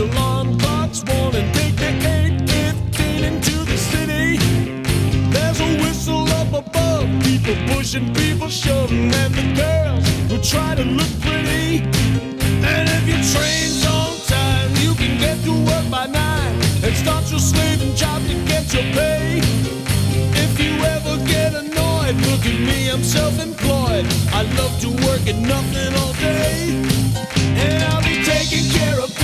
Take the 815 into the city. There's a whistle up above. People pushing, people shoving, and the girls try to look pretty. And if your train's on time, you can get to work by nine and start your job to get your pay. If you ever get annoyed, look at me, I'm self-employed. I love to work at nothing all day, and I'll be taking care of.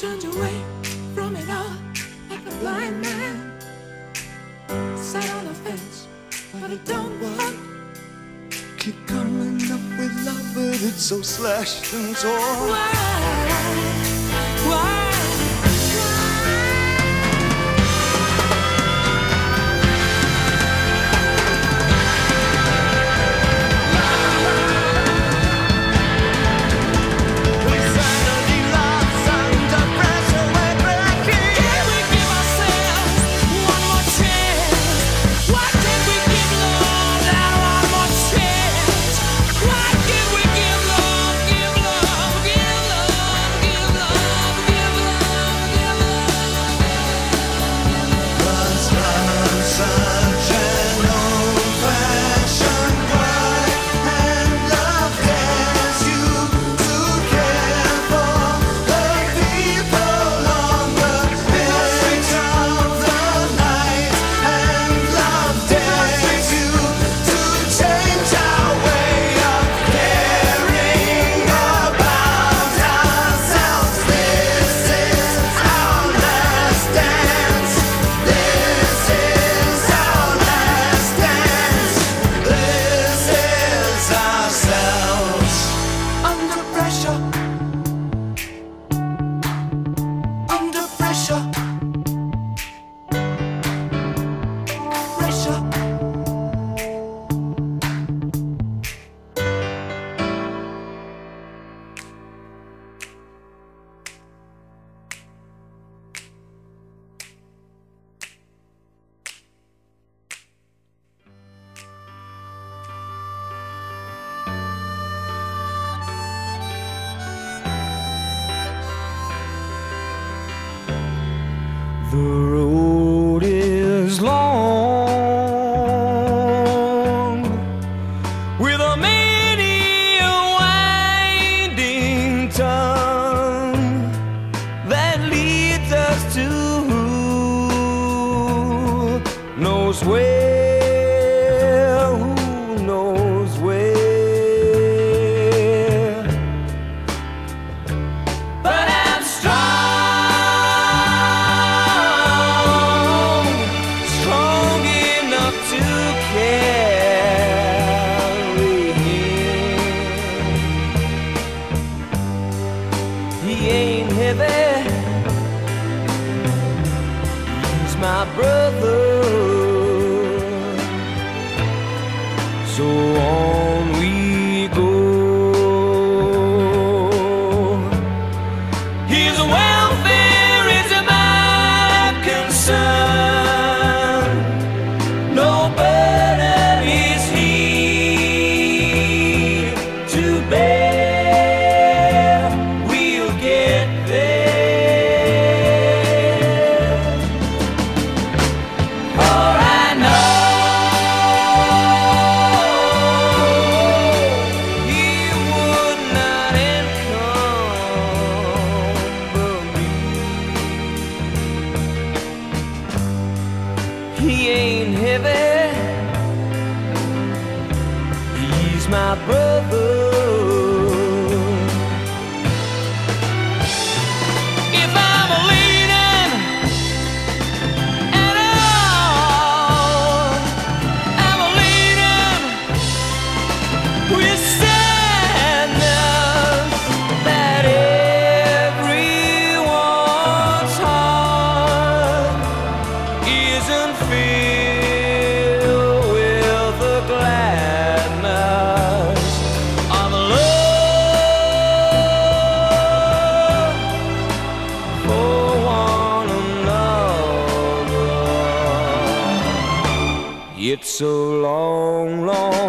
turned away from it all like a blind man. Sat on the fence, but it don't work. Keep coming up with love, but it's so slashed and torn. Why? elsewhere, who knows where. But I'm strong, strong enough to carry him. He ain't heavy. He's my brother my brother. If I'm leaning at all, I'm leaning with sadness that everyone's heart isn't filled. A long, long